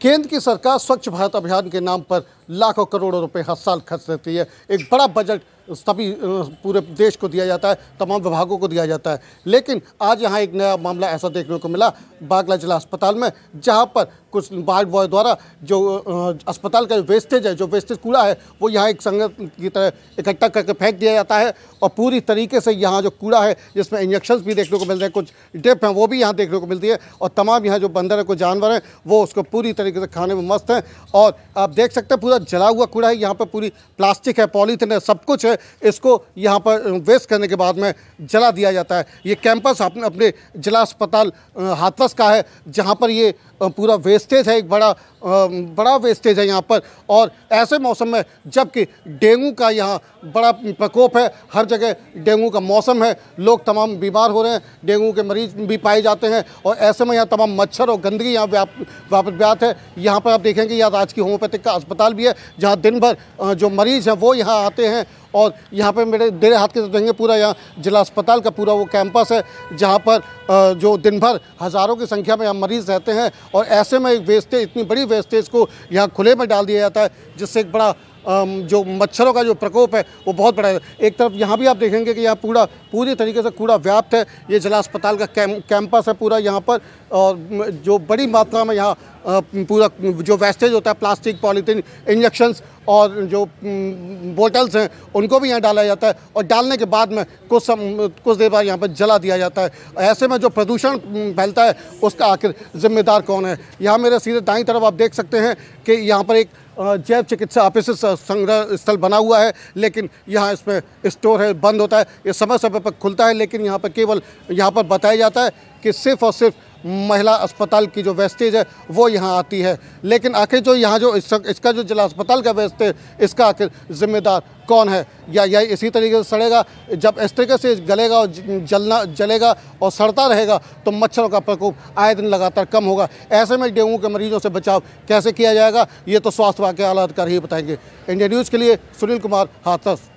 केंद्र की सरकार स्वच्छ भारत अभियान के नाम पर लाखों करोड़ों रुपए हर साल खर्च देती है। एक बड़ा बजट सभी पूरे देश को दिया जाता है, तमाम विभागों को दिया जाता है। लेकिन आज यहाँ एक नया मामला ऐसा देखने को मिला, बागला जिला अस्पताल में, जहाँ पर कुछ वार्ड बॉय द्वारा जो अस्पताल का वेस्टेज है, जो वेस्टेज कूड़ा है, वो यहाँ एक संगत की तरह इकट्ठा करके फेंक दिया जाता है और पूरी तरीके से यहाँ जो कूड़ा है, जिसमें इंजेक्शन भी देखने को मिल रहे हैं, कुछ डिप हैं, वो भी यहाँ देखने को मिलती है और तमाम यहाँ जो बंदर है, कुछ जानवर हैं, वो उसको पूरी तरीके से खाने में मस्त हैं। और आप देख सकते हैं, पूरा जला हुआ कूड़ा है, यहाँ पर पूरी प्लास्टिक है, पॉलीथिन है, सब कुछ है इसको यहाँ पर वेस्ट करने के बाद में जला दिया जाता है। ये कैंपस अपने अपने जिला अस्पताल हाथरस का है, जहाँ पर ये पूरा वेस्टेज है, एक बड़ा बड़ा वेस्टेज है यहाँ पर। और ऐसे मौसम में, जबकि डेंगू का यहाँ बड़ा प्रकोप है, हर जगह डेंगू का मौसम है, लोग तमाम बीमार हो रहे हैं, डेंगू के मरीज़ भी पाए जाते हैं, और ऐसे में यहाँ तमाम मच्छर और गंदगी यहाँ व्याप व्याप्त है। यहाँ पर आप देखेंगे, यहाँ राजकीय होम्योपैथिक का अस्पताल भी है, जहाँ दिन भर जो मरीज़ हैं, वो यहाँ आते हैं और यहाँ पे मेरे मेरे हाथ के साथ देखेंगे पूरा यहाँ जिला अस्पताल का पूरा वो कैंपस है, जहाँ पर जो दिन भर हज़ारों की संख्या में यहाँ मरीज़ रहते हैं और ऐसे में एक वेस्टेज इतनी बड़ी वेस्टेज को यहाँ खुले में डाल दिया जाता है, जिससे एक बड़ा जो मच्छरों का जो प्रकोप है, वो बहुत बड़ा है। एक तरफ़ यहाँ भी आप देखेंगे कि यहाँ पूरा, पूरी तरीके से कूड़ा व्याप्त है। ये जिला अस्पताल का कैम, कैंपस है पूरा यहाँ पर, और जो बड़ी मात्रा में यहाँ पूरा जो वेस्टेज होता है प्लास्टिक पॉलीथीन इंजेक्शंस और जो बोटल्स हैं, उनको भी यहाँ डाला जाता है। और डालने के बाद में कुछ सम, कुछ देर बाद यहाँ पर जला दिया जाता है। ऐसे में जो प्रदूषण फैलता है, उसका आखिर जिम्मेदार कौन है? यहाँ मेरे सीधे दाई तरफ़ आप देख सकते हैं कि यहाँ पर एक जैव चिकित्सा ऑफ़िस संग्रह, स्थल बना हुआ है, लेकिन यहाँ इसमें स्टोर है, बंद होता है। ये समय समय पर खुलता है, लेकिन यहाँ पर केवल, यहाँ पर बताया जाता है कि सिर्फ़ और सिर्फ़ महिला अस्पताल की जो वेस्टेज है वो यहाँ आती है। लेकिन आखिर जो यहाँ जो इस, इसका जो जिला अस्पताल का वेस्टेज इसका आखिर जिम्मेदार कौन है? या यह इसी तरीके से सड़ेगा? जब इस तरीके से गलेगा और जलना जलेगा और सड़ता रहेगा तो मच्छरों का प्रकोप आए दिन लगातार कम होगा। ऐसे में डेंगू के मरीजों से बचाव कैसे किया जाएगा? ये तो स्वास्थ्य विभाग के आला ही बताएँगे। इंडिया न्यूज़ के लिए सुनील कुमार हाथरस।